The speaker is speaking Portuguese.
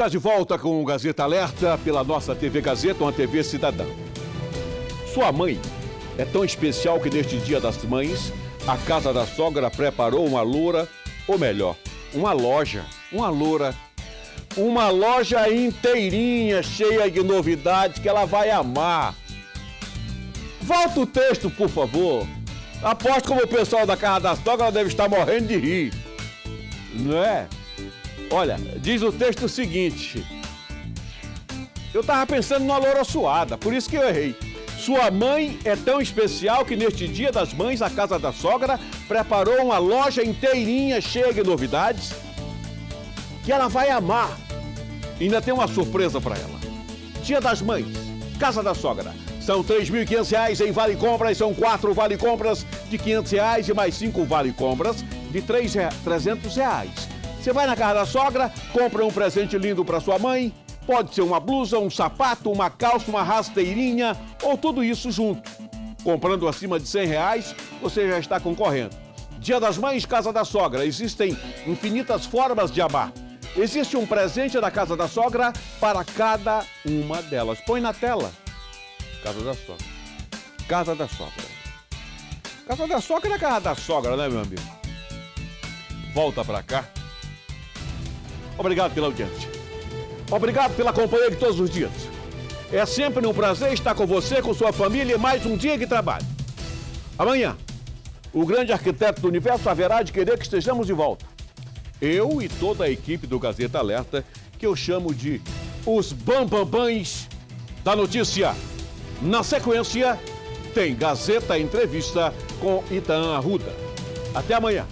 Está de volta com o Gazeta Alerta pela nossa TV Gazeta, uma TV cidadã. Sua mãe é tão especial que neste Dia das Mães, a casa da sogra preparou uma loura, ou melhor, uma loja, uma loura, uma loja inteirinha, cheia de novidades que ela vai amar. Volta o texto, por favor. Aposto como o pessoal da casa da sogra deve estar morrendo de rir. Não é? Olha, diz o texto o seguinte. Eu tava pensando numa loura suada, por isso que eu errei. Sua mãe é tão especial que neste dia das mães, a casa da sogra preparou uma loja inteirinha cheia de novidades que ela vai amar. E ainda tem uma surpresa para ela. Dia das mães, casa da sogra. São R$ 3.500 em vale compras, são quatro vale compras de 500 reais e mais cinco vale compras de 300 reais. Você vai na casa da sogra, compra um presente lindo para sua mãe. Pode ser uma blusa, um sapato, uma calça, uma rasteirinha ou tudo isso junto. Comprando acima de 100 reais, você já está concorrendo. Dia das Mães, Casa da Sogra. Existem infinitas formas de amar. Existe um presente da Casa da Sogra para cada uma delas. Põe na tela. Casa da Sogra. Casa da Sogra. Casa da Sogra é casa da sogra, né, meu amigo? Volta para cá. Obrigado pela audiência. Obrigado pela companhia de todos os dias. É sempre um prazer estar com você, com sua família e mais um dia de trabalho. Amanhã, o grande arquiteto do universo haverá de querer que estejamos de volta. Eu e toda a equipe do Gazeta Alerta, que eu chamo de os bambambães da notícia. Na sequência, tem Gazeta Entrevista com Itaã Arruda. Até amanhã.